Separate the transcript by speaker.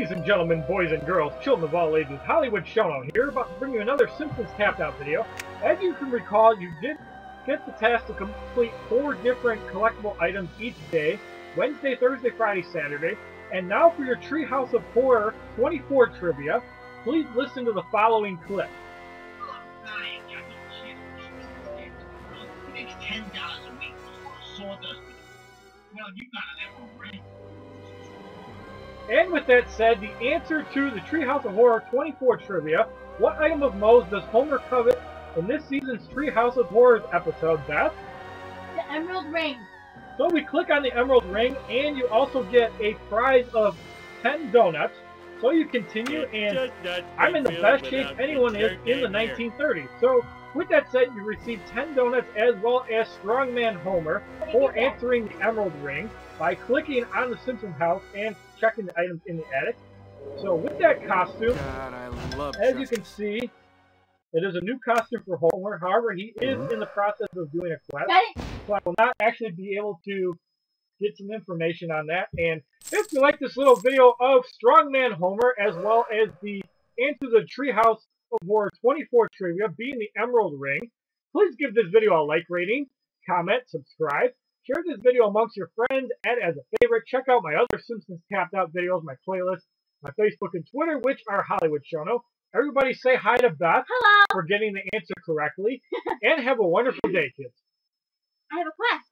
Speaker 1: Ladies and gentlemen, boys and girls, children of all ages, Hollywood Shono here, about to bring you another Simpsons Tapped Out video. As you can recall, you did get the task to complete four different collectible items each day, Wednesday, Thursday, Friday, Saturday, and now for your Treehouse of Horror 24 trivia, please listen to the following clip.
Speaker 2: Well, you got.
Speaker 1: And with that said, the answer to the Treehouse of Horror 24 trivia, what item of Moe's does Homer covet in this season's Treehouse of Horrors episode, Beth?
Speaker 3: The Emerald Ring.
Speaker 1: So we click on the Emerald Ring, and you also get a prize of 10 donuts. So you continue, and I'm in the best shape anyone is in the 1930s. So with that said, you receive 10 donuts as well as Strongman Homer for answering the Emerald Ring by clicking on the Simpson house and checking the items in the attic. So with that costume,
Speaker 4: God, I love
Speaker 1: as you can see, it is a new costume for Homer. However, he is
Speaker 4: Mm-hmm.
Speaker 1: in the process of doing a quest,
Speaker 3: Got
Speaker 1: so I will not actually be able to get some information on that. And if you like this little video of Strongman Homer, as well as the Into the Treehouse of Horror 24 trivia being the Emerald Ring, please give this video a like rating, comment, subscribe, share this video amongst your friends, add as a favorite, check out my other Simpsons Tapped Out videos, my playlist, my Facebook and Twitter, which are Hollywood Shono. Everybody say hi to Beth
Speaker 3: Hello.
Speaker 1: for getting the answer correctly, and have a wonderful day, kids.
Speaker 3: I have a quest.